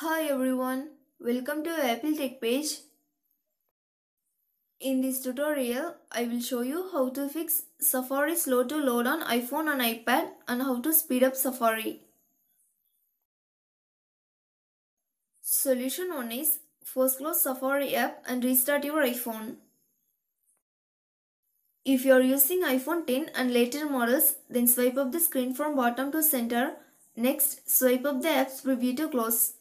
Hi everyone, welcome to Apple Tech page. In this tutorial, I will show you how to fix Safari slow to load on iPhone and iPad and how to speed up Safari. Solution 1 is first close Safari app and restart your iPhone. If you are using iPhone 10 and later models, then swipe up the screen from bottom to center. Next, swipe up the apps preview to close.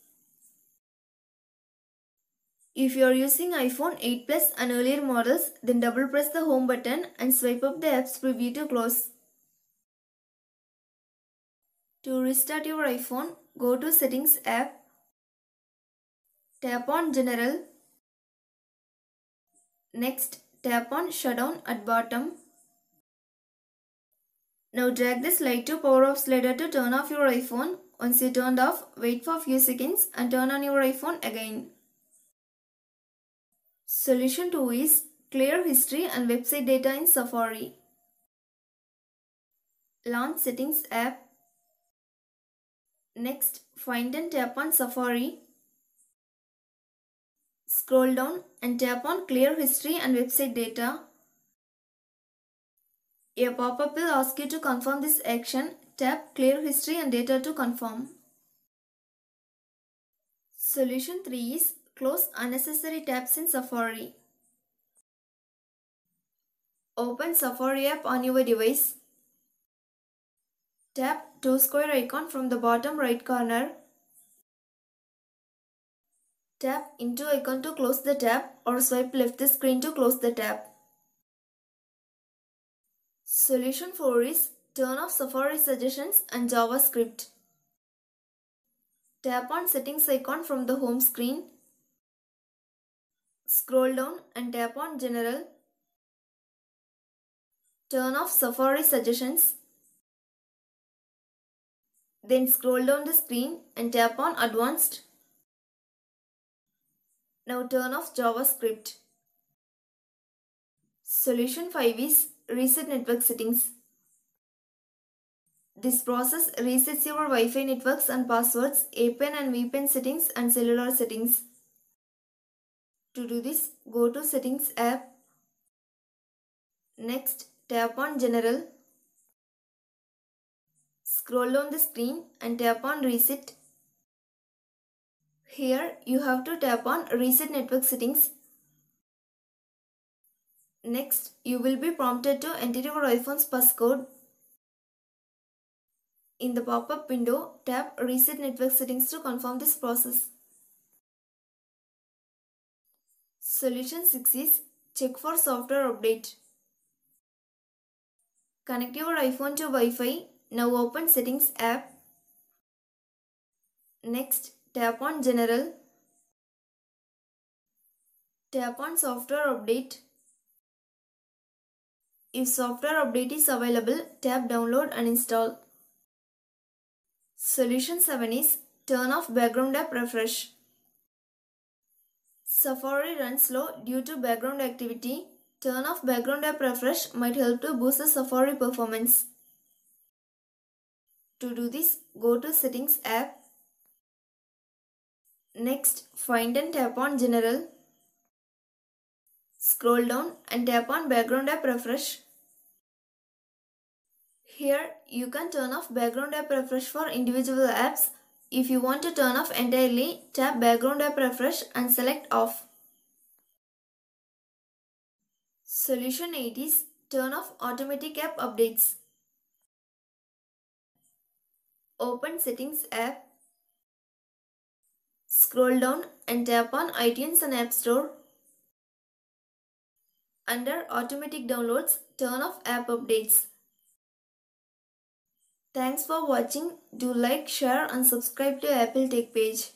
If you are using iPhone 8 Plus and earlier models, then double press the home button and swipe up the apps preview to close. To restart your iPhone, go to Settings app, tap on General, next tap on Shutdown at bottom. Now drag the slide to power off slider to turn off your iPhone. Once you turned off, wait for a few seconds and turn on your iPhone again. Solution 2 is clear history and website data in Safari. Launch Settings app. Next, find and tap on Safari. Scroll down and tap on clear history and website data. A pop-up will ask you to confirm this action. Tap clear history and data to confirm. Solution 3 is close unnecessary tabs in Safari. Open Safari app on your device. Tap two square icon from the bottom right corner. Tap into icon to close the tab or swipe left the screen to close the tab. Solution 4 is turn off Safari suggestions and JavaScript. Tap on settings icon from the home screen. Scroll down and tap on general. Turn off Safari suggestions. Then scroll down the screen and tap on advanced. Now turn off JavaScript. Solution 5 is reset network settings. This process resets your Wi-Fi networks and passwords, APN and VPN settings and cellular settings. To do this, go to Settings app. Next, tap on General. Scroll down the screen and tap on Reset. Here, you have to tap on Reset Network Settings. Next, you will be prompted to enter your iPhone's passcode. In the pop-up window, tap Reset Network Settings to confirm this process. Solution 6 is check for software update. Connect your iPhone to Wi-Fi. Now open Settings app. Next, tap on General. Tap on Software Update. If software update is available, tap Download and install. Solution 7 is turn off background app refresh. Safari runs slow due to background activity. Turn off background app refresh might help to boost the Safari performance. To do this, go to Settings app. Next, find and tap on General. Scroll down and tap on Background app refresh. Here, you can turn off background app refresh for individual apps. If you want to turn off entirely, tap background app refresh and select off. Solution 8 is turn off automatic app updates. Open settings app. Scroll down and tap on iTunes and App Store. Under automatic downloads, turn off app updates. Thanks for watching. Do like, share and subscribe to Apple Tech page.